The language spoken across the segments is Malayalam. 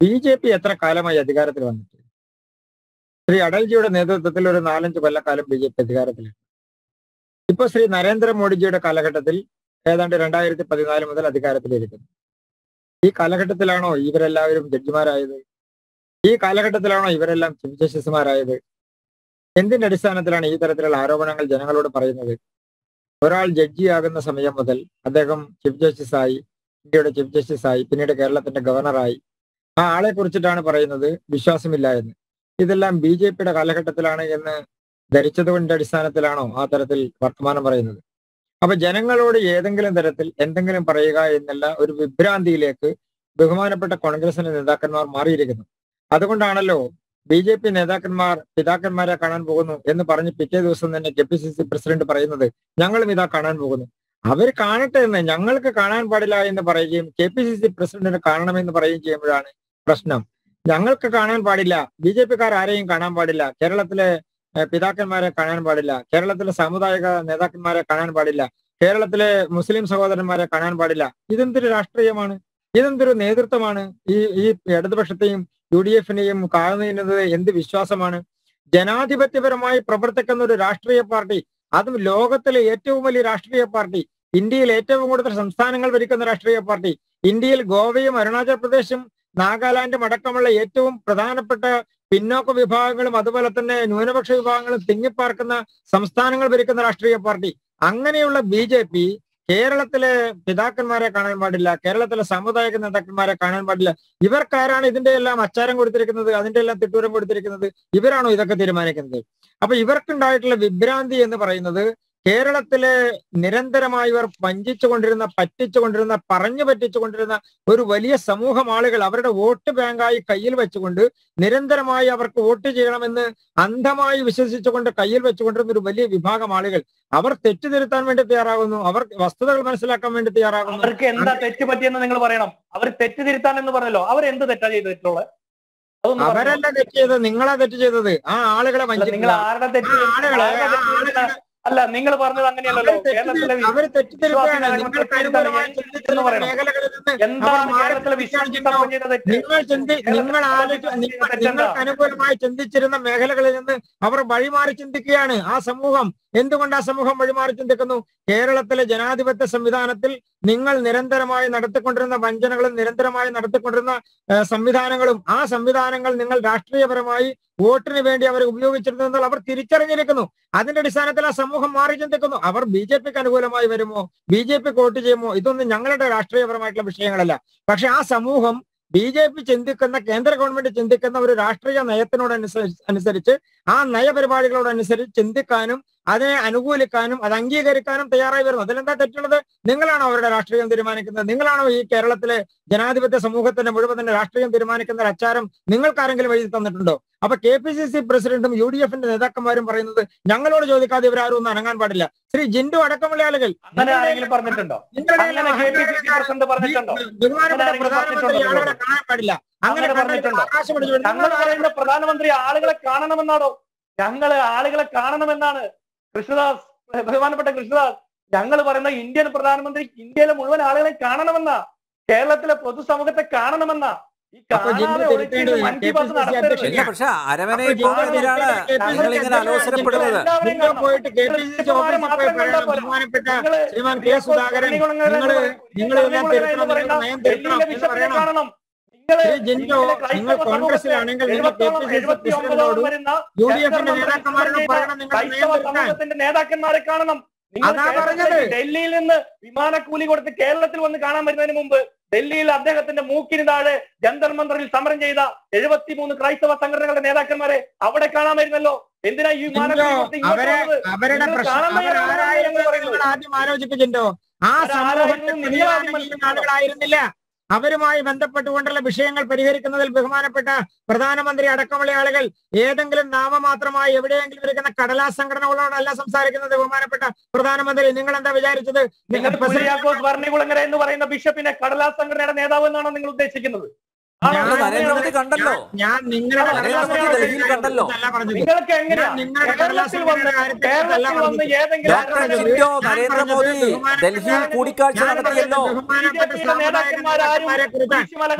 ബി ജെ പി എത്ര കാലമായി അധികാരത്തിൽ വന്നിട്ട്? ശ്രീ അടൽജിയുടെ നേതൃത്വത്തിൽ ഒരു നാലഞ്ച് കൊല്ലക്കാലം ബി ജെ പി അധികാരത്തിലാണ് ഇപ്പൊ ശ്രീ നരേന്ദ്രമോദിജിയുടെ കാലഘട്ടത്തിൽ ഏതാണ്ട് രണ്ടായിരത്തി പതിനാല് മുതൽ അധികാരത്തിലിരിക്കുന്നു. ഈ കാലഘട്ടത്തിലാണോ ഇവരെല്ലാവരും ജഡ്ജിമാരായത്? ഈ കാലഘട്ടത്തിലാണോ ഇവരെല്ലാം ചീഫ് ജസ്റ്റിസുമാരായത്? എന്തിന്റെ അടിസ്ഥാനത്തിലാണ് ഈ തരത്തിലുള്ള ആരോപണങ്ങൾ ജനങ്ങളോട് പറയുന്നത്? ഒരാൾ ജഡ്ജിയാകുന്ന സമയം മുതൽ അദ്ദേഹം ചീഫ് ജസ്റ്റിസായി ഇന്ത്യയുടെ ചീഫ് ജസ്റ്റിസായി പിന്നീട് കേരളത്തിന്റെ ഗവർണറായി ആ ആളെ കുറിച്ചിട്ടാണ് പറയുന്നത്. വിശ്വാസമില്ല എന്ന്. ഇതെല്ലാം ബി ജെ പിയുടെ കാലഘട്ടത്തിലാണ് എന്ന് ധരിച്ചതുകൊണ്ട് അടിസ്ഥാനത്തിലാണോ ആ തരത്തിൽ വർത്തമാനം പറയുന്നത്? അപ്പൊ ജനങ്ങളോട് ഏതെങ്കിലും തരത്തിൽ എന്തെങ്കിലും പറയുക എന്നുള്ള ഒരു വിഭ്രാന്തിയിലേക്ക് ബഹുമാനപ്പെട്ട കോൺഗ്രസിന്റെ നേതാക്കന്മാർ മാറിയിരിക്കുന്നു. അതുകൊണ്ടാണല്ലോ ബി ജെ പി നേതാക്കന്മാർ പിതാക്കന്മാരെ കാണാൻ പോകുന്നു എന്ന് പറഞ്ഞ് പിറ്റേ ദിവസം തന്നെ K P C C president പറയുന്നത് ഞങ്ങളും ഇതാ കാണാൻ പോകുന്നു. അവർ കാണട്ടെ എന്ന് ഞങ്ങൾക്ക് കാണാൻ പാടില്ല എന്ന് പറയുകയും കെ പി സി സി പ്രസിഡന്റിന് കാണണമെന്ന് പറയുകയും ചെയ്യുമ്പോഴാണ് പ്രശ്നം. ഞങ്ങൾക്ക് കാണാൻ പാടില്ല. ബി ജെ പിക്കാർ ആരെയും കാണാൻ പാടില്ല. കേരളത്തിലെ പിതാക്കന്മാരെ കാണാൻ പാടില്ല. കേരളത്തിലെ സാമുദായിക നേതാക്കന്മാരെ കാണാൻ പാടില്ല. കേരളത്തിലെ മുസ്ലിം സഹോദരന്മാരെ കാണാൻ പാടില്ല. ഇതെന്തൊരു രാഷ്ട്രീയമാണ്? ഇതെന്തൊരു നേതൃത്വമാണ്? ഈ ഈ ഇടതുപക്ഷത്തെയും യു ഡി എഫിനെയും കാണുന്നത് എന്ത് വിശ്വാസമാണ്? ജനാധിപത്യപരമായി പ്രവർത്തിക്കുന്ന ഒരു രാഷ്ട്രീയ പാർട്ടി അതും ലോകത്തിലെ ഏറ്റവും വലിയ രാഷ്ട്രീയ പാർട്ടി ഇന്ത്യയിൽ ഏറ്റവും കൂടുതൽ സംസ്ഥാനങ്ങൾ ഭരിക്കുന്ന രാഷ്ട്രീയ പാർട്ടി ഇന്ത്യയിൽ ഗോവയും അരുണാചൽ പ്രദേശും നാഗാലാൻഡും അടക്കമുള്ള ഏറ്റവും പ്രധാനപ്പെട്ട പിന്നോക്ക വിഭാഗങ്ങളും അതുപോലെ തന്നെ ന്യൂനപക്ഷ വിഭാഗങ്ങളും തിങ്ങിപ്പാർക്കുന്ന സംസ്ഥാനങ്ങൾ ഭരിക്കുന്ന രാഷ്ട്രീയ പാർട്ടി. അങ്ങനെയുള്ള ബി ജെ പി കേരളത്തിലെ പിതാക്കന്മാരെ കാണാൻ പാടില്ല കേരളത്തിലെ സാമുദായിക നേതാക്കന്മാരെ കാണാൻ പാടില്ല. ഇവർക്കാരാണ് ഇതിന്റെ എല്ലാം അച്ചാരം കൊടുത്തിരിക്കുന്നത് അതിന്റെ എല്ലാം തിട്ടൂരം കൊടുത്തിരിക്കുന്നത്. ഇവരാണോ ഇതൊക്കെ തീരുമാനിക്കുന്നത്? അപ്പൊ ഇവർക്കുണ്ടായിട്ടുള്ള വിഭ്രാന്തി എന്ന് പറയുന്നത് കേരളത്തിലെ നിരന്തരമായി ഇവർ വഞ്ചിച്ചുകൊണ്ടിരുന്ന പറ്റിച്ചുകൊണ്ടിരുന്ന പറഞ്ഞു പറ്റിച്ചുകൊണ്ടിരുന്ന ഒരു വലിയ സമൂഹം ആളുകൾ അവരുടെ വോട്ട് ബാങ്കായി കയ്യിൽ വെച്ചുകൊണ്ട് നിരന്തരമായി അവർക്ക് വോട്ട് ചെയ്യണമെന്ന് അന്ധമായി വിശ്വസിച്ചുകൊണ്ട് കയ്യിൽ വെച്ചുകൊണ്ടിരുന്ന ഒരു വലിയ വിഭാഗം ആളുകൾ അവർ തെറ്റുതിരുത്താൻ വേണ്ടി തയ്യാറാകുന്നു. അവർ വസ്തുതകൾ മനസ്സിലാക്കാൻ വേണ്ടി തയ്യാറാകുന്നു. അവർക്ക് എന്താ തെറ്റ് പറ്റിയെന്ന് നിങ്ങൾ പറയണം. അവർ തെറ്റ് തിരുത്താൻ എന്ന് പറഞ്ഞല്ലോ. അവർ എന്ത് തെറ്റാ ചെയ്തിട്ടുള്ളത്? അവരല്ല തെറ്റ് ചെയ്തത്. നിങ്ങളാ തെറ്റ് ചെയ്തത്. ആ ആളുകളെ നിങ്ങൾ തെറ്റ് ആളുകളെ അല്ല നിങ്ങൾ പറഞ്ഞത് അങ്ങനെയല്ലല്ലോ. കേരളത്തിലെ എന്താണ് കേരളത്തിലെ വിശ്വാസി നിങ്ങൾ അനുകൂലമായി ചിന്തിച്ചിരുന്ന മേഖലകളിൽ നിന്ന് അവർ വഴിമാറി ചിന്തിക്കുകയാണ് ആ സമൂഹം. എന്തുകൊണ്ട് ആ സമൂഹം വഴിമാറി ചിന്തിക്കുന്നു? കേരളത്തിലെ ജനാധിപത്യ സംവിധാനത്തിൽ നിങ്ങൾ നിരന്തരമായി നടത്തിക്കൊണ്ടിരുന്ന വഞ്ചനകളും നിരന്തരമായി നടത്തിക്കൊണ്ടിരുന്ന സംവിധാനങ്ങളും ആ സംവിധാനങ്ങൾ നിങ്ങൾ രാഷ്ട്രീയപരമായി വോട്ടിന് വേണ്ടി അവർ ഉപയോഗിച്ചിരുന്നു എന്നാൽ അവർ തിരിച്ചറിഞ്ഞിരിക്കുന്നു. അതിന്റെ അടിസ്ഥാനത്തിൽ ആ സമൂഹം മാറി ചിന്തിക്കുന്നു. അവർ ബി ജെ പിക്ക് അനുകൂലമായി വരുമോ? ബി ജെ പിക്ക് വോട്ട് ചെയ്യുമോ? ഇതൊന്നും ഞങ്ങളുടെ രാഷ്ട്രീയപരമായിട്ടുള്ള വിഷയങ്ങളല്ല. പക്ഷെ ആ സമൂഹം ബി ജെ പി ചിന്തിക്കുന്ന കേന്ദ്ര ഗവൺമെന്റ് ചിന്തിക്കുന്ന ഒരു രാഷ്ട്രീയ നയത്തിനോട് അനുസരിച്ച് ആ നയപരിപാടികളോടനുസരിച്ച് ചിന്തിക്കാനും അതിനെ അനുകൂലിക്കാനും അത് അംഗീകരിക്കാനും തയ്യാറായി വരുന്നു. അതിലെന്താ തെറ്റുള്ളത്? നിങ്ങളാണോ അവരുടെ രാഷ്ട്രീയം തീരുമാനിക്കുന്നത്? നിങ്ങളാണോ ഈ കേരളത്തിലെ ജനാധിപത്യ സമൂഹത്തിന്റെ മുഴുവൻ തന്നെ രാഷ്ട്രീയം തീരുമാനിക്കുന്ന ഒരു അച്ചാരം നിങ്ങൾക്കാരെങ്കിലും വഴി തന്നിട്ടുണ്ടോ? അപ്പൊ കെ പി സി സി പ്രസിഡന്റും യു ഡി എഫിന്റെ നേതാക്കന്മാരും പറയുന്നത് ഞങ്ങളോട് ചോദിക്കാതെ ഇവരാരും ഒന്നും അനങ്ങാൻ പാടില്ല. ശ്രീ ജിൻഡു അടക്കമുള്ള ആളുകൾ പറഞ്ഞിട്ടുണ്ടോ? ബഹുമാനപ്പെട്ട ആളുകളെ കാണാൻ പാടില്ല. അങ്ങനെ ആകാശം പ്രധാനമന്ത്രി ആളുകളെ കാണണമെന്നാണോ? ഞങ്ങൾ ആളുകളെ കാണണമെന്നാണ്. കൃഷ്ണദാസ് ബഹുമാനപ്പെട്ട കൃഷ്ണദാസ് ഞങ്ങൾ പറയുന്ന ഇന്ത്യൻ പ്രധാനമന്ത്രി ഇന്ത്യയിലെ മുഴുവൻ ആളുകളെ കാണണമെന്ന കേരളത്തിലെ പൊതുസമൂഹത്തെ കാണണമെന്ന. പക്ഷെ നിങ്ങൾ ഇങ്ങനെ അലോസരപ്പെടുന്നത്. നിങ്ങൾ കാണണം. പോയിട്ട് കെ പി സി സി ഓഫീസിൽ പോയി പറയണം ബഹുമാനപ്പെട്ട നിങ്ങൾ ശ്രീമാൻ കെ സുധാകരൻ നിങ്ങൾ നിങ്ങൾ ഇതെല്ലാം തിരുത്തണം നയം തിരുത്തണം എന്ന് പറയണം. കാണണം. നിങ്ങൾ ശ്രീ ജിൻഡോ നിങ്ങൾ കോൺഗ്രസിലാണെങ്കിൽ യു ഡി എഫിന്റെ നേതാക്കന്മാരോട് പറയണം നിങ്ങൾ നേതാക്കന്മാരെ കാണണം. അതാ പറഞ്ഞത്. ഡൽഹിയിൽ നിന്ന് വിമാനക്കൂലി കൊടുത്ത് കേരളത്തിൽ വന്ന് കാണാൻ വരുന്നതിന് മുമ്പ് ഡൽഹിയിൽ അദ്ദേഹത്തിന്റെ മൂക്കിന് താഴെ ജന്തർ മന്ദറിൽ സമരം ചെയ്ത എഴുപത്തിമൂന്ന് ക്രൈസ്തവ സംഘടനകളുടെ നേതാക്കന്മാരെ അവിടെ കാണാൻ വരുന്നല്ലോ. എന്തിനാ ഈ വിമാനക്കൂലി. ആദ്യം ആ സമൂഹത്തിൽ ആളുകളായിരുന്നില്ല. അവരുമായി ബന്ധപ്പെട്ടുകൊണ്ടുള്ള വിഷയങ്ങൾ പരിഹരിക്കുന്നതിൽ ബഹുമാനപ്പെട്ട പ്രധാനമന്ത്രി അടക്കമുള്ള ആളുകൾ ഏതെങ്കിലും നാമമാത്രമായി എവിടെയെങ്കിലും ഇരിക്കുന്ന കടലാസ് സംഘടനകളോടല്ല സംസാരിക്കുന്നത് ബഹുമാനപ്പെട്ട പ്രധാനമന്ത്രി. നിങ്ങൾ എന്താ വിചാരിച്ചത് എന്ന് പറയുന്ന ബിഷപ്പിനെ കടലാസ് സംഘടനയുടെ നേതാവ് എന്നാണോ നിങ്ങൾ ഉദ്ദേശിക്കുന്നത്? നരേന്ദ്രമോദി കണ്ടല്ലോ. ഞാൻ നിങ്ങളുടെ ഡൽഹിയിൽ കണ്ടല്ലോ. നിങ്ങൾക്ക് നരേന്ദ്രമോദി ഡൽഹിയിൽ കൂടിക്കാഴ്ച നടത്തിയല്ലോ.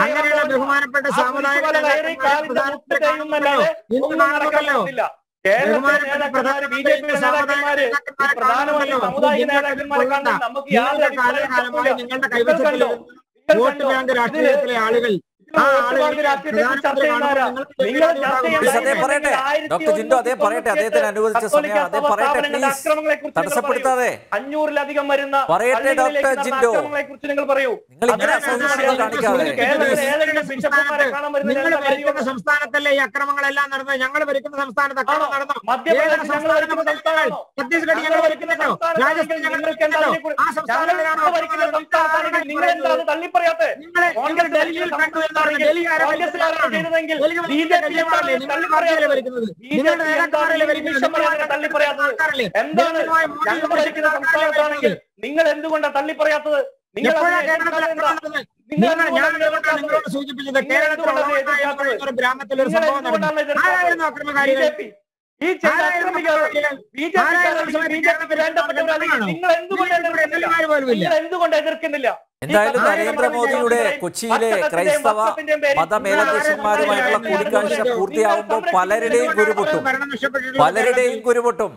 അങ്ങനെയുള്ള ബഹുമാനപ്പെട്ട നിങ്ങളുടെ കൈവശത്തിലോ? വോട്ട് ബാങ്ക് രാഷ്ട്രീയത്തിലെ ആളുകൾ പറയട്ടെ ഡോക്ടർ ജിൻഡോ അതേ പറയട്ടെ അദ്ദേഹത്തിന് അനുവദിച്ച സമയം അതേ പറയട്ടെ പ്ലീസ് അക്രമങ്ങളെക്കുറിച്ച് നിങ്ങൾ തടസ്സപ്പെടുത്താതെ. അഞ്ഞൂറിലധികം വരുന്ന പറയട്ടെ, ഡോക്ടർ ജിൻഡോ. നിങ്ങൾ പറയൂ. നിങ്ങൾ ഇങ്ങനെ അസഹിഷ്ണുത കാണിക്കാതെ. നിങ്ങൾ ഭരിക്കുന്ന സംസ്ഥാനത്തല്ലേ ഈ അക്രമങ്ങളെല്ലാം നടന്നത് ഞങ്ങൾ ഭരിക്കുന്ന സംസ്ഥാനത്ത്? അക്രമം നടന്നു. മധ്യപ്രദേശ് ഏത് ഞങ്ങൾ ഭരിക്കുന്ന സംസ്ഥാനമാണോ? ഛത്തീസ്ഗഡ് ഞങ്ങൾ ഭരിക്കുന്നല്ലോ രാജസ്ഥാൻ ഞങ്ങൾ ആ സംസ്ഥാനത്തിലാണോ ഭരിക്കുന്ന സംസ്ഥാനത്താണെങ്കിൽ നിങ്ങൾ എന്താ തള്ളിപ്പറയാത്തെ നിങ്ങൾ ഡൽഹിയിൽ കണ്ടു നിങ്ങൾ എന്തുകൊണ്ടാ തള്ളി പറയാത്തത്? എന്താണ് ഞങ്ങൾ ഭരിക്കുന്ന സംസ്ഥാനത്താണെങ്കിൽ നിങ്ങൾ എന്തുകൊണ്ടാണ് തള്ളിപ്പറയാത്തത് നിങ്ങൾ നിങ്ങളോട് സൂചിപ്പിച്ചത് കേരളത്തിൽ ഒരു ഗ്രാമത്തിൽ ഒരു സംഭവം നടന്നു. അക്രമകാരികൾ? ഈ നിങ്ങൾ എന്തുകൊണ്ട് എതിർക്കുന്നില്ല? എന്തായാലും നരേന്ദ്രമോദിയുടെ കൊച്ചിയിലെ ക്രൈസ്തവ മതമേലദേശന്മാരുമായിട്ടുള്ള കൂടിക്കാഴ്ച പൂർത്തിയാവുമ്പോൾ പലരുടെയും കുരുപൊട്ടും. പലരുടെയും കുരുപൊട്ടും.